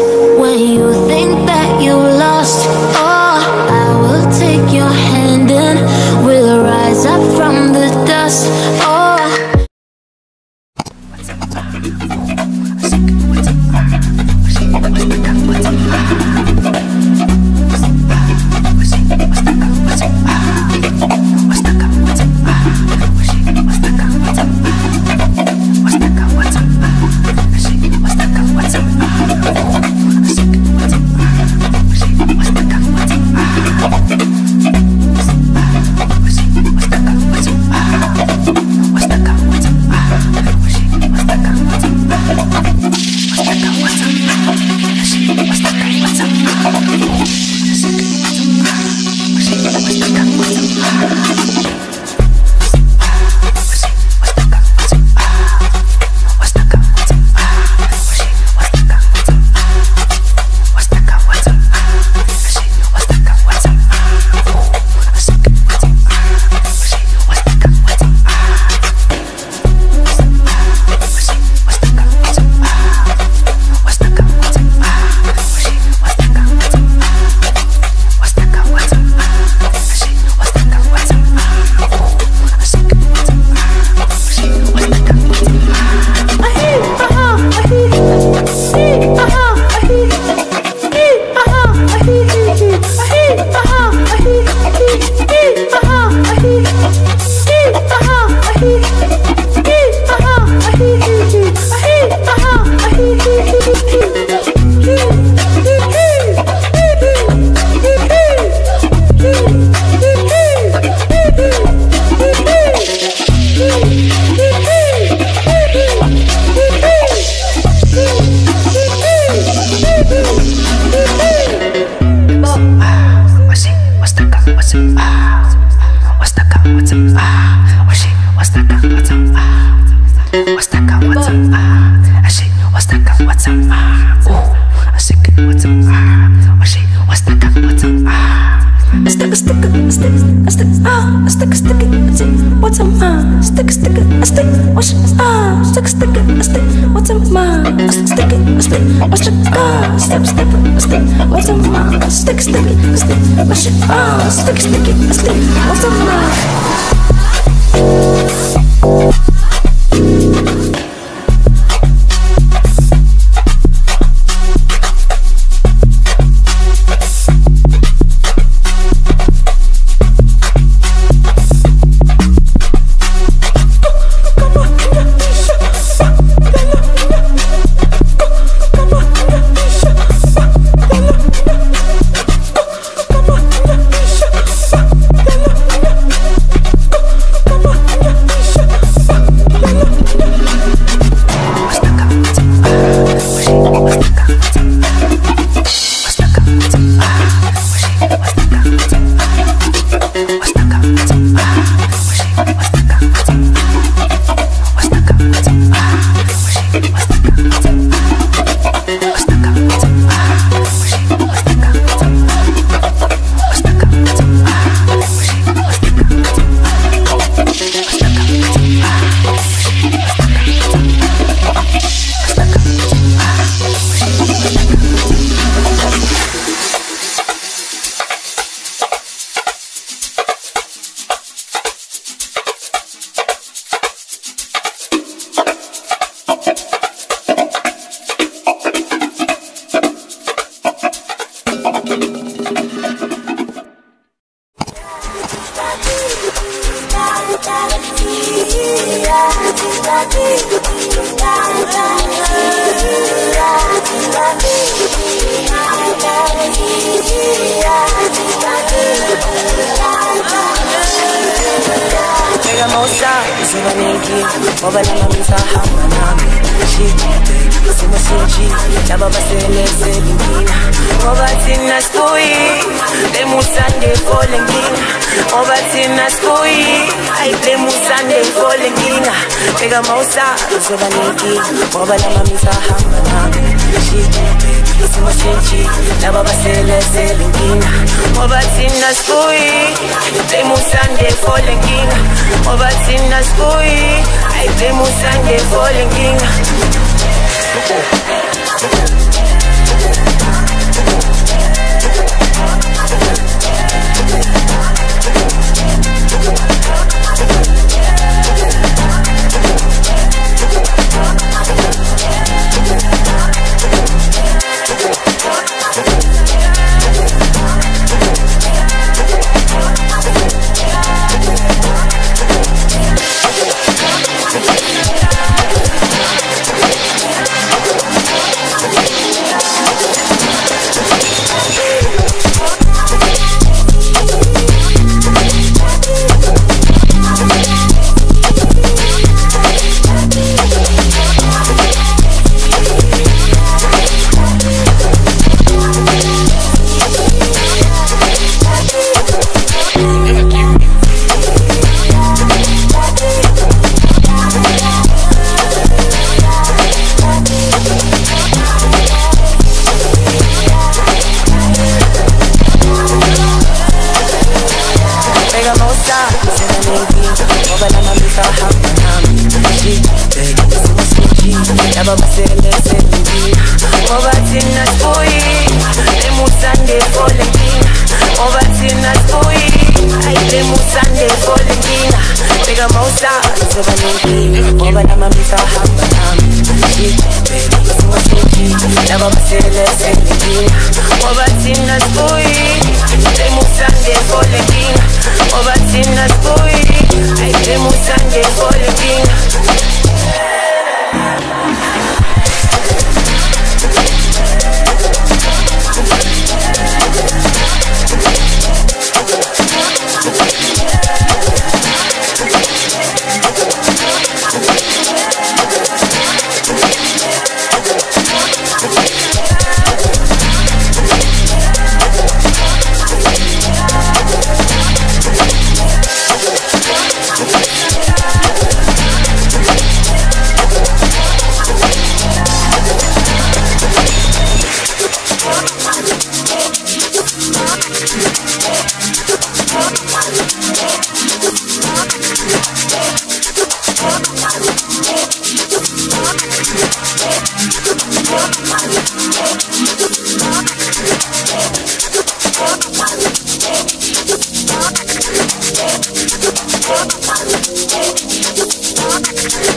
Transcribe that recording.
Thank you. Stick stick stick stick ah stick stick what's a ma stick stick stick what's ah stick stick stick what's a ma stick stick what's a ah step step stick what's a ma stick stick stick what's ah stick stick stick what's a ma Yeah. Nigga mosa, sima niki Moba na mamisa hama nami Shit, sima sinchi Laba basele sebingina Moba tina skui De musande folengina Moba tina skui Ay de musande folengina Nigga mosa, sima niki Moba na mamisa hama nami Lusimoshinchi Laba basele selengina Obatina skui Te musande folengina Obatina skui Te musande folengina babasele selili obathina sibuyi emusande folenkinga obathina sibuyi ayilemusande folenkinga beka mausa zoba nenkinga ngoba namamisa hamba nami nababasele selenkinga obathina sibuyi emusande folenkinga obathina sibuyi ayilemusande folenkinga Yeah.